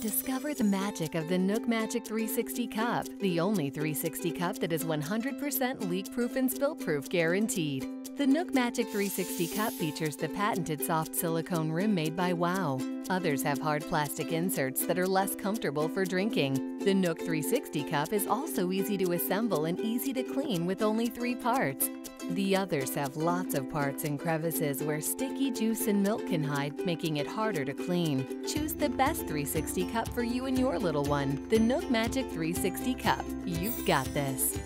Discover the magic of the NUK Magic 360 Cup, the only 360 cup that is 100% leak proof and spill proof guaranteed. The NUK Magic 360 Cup features the patented soft silicone rim made by WOW. Others have hard plastic inserts that are less comfortable for drinking. The NUK 360 Cup is also easy to assemble and easy to clean with only three parts. The others have lots of parts and crevices where sticky juice and milk can hide, making it harder to clean. Choose the best 360 cup for you and your little one. The NUK Magic 360 Cup. You've got this.